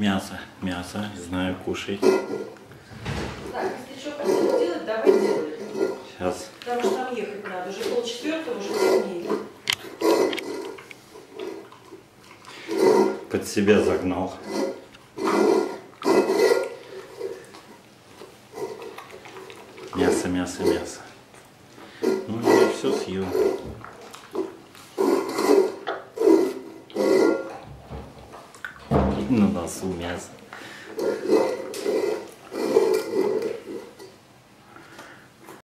Мясо, мясо, знаю, кушай. Так, если что хотите делать, давай делай. Сейчас. Потому что нам ехать надо. Уже полчетвертого, уже темнеет. Под себя загнал. Мясо, мясо, мясо. Ну, я все съел. 那倒聪明啊。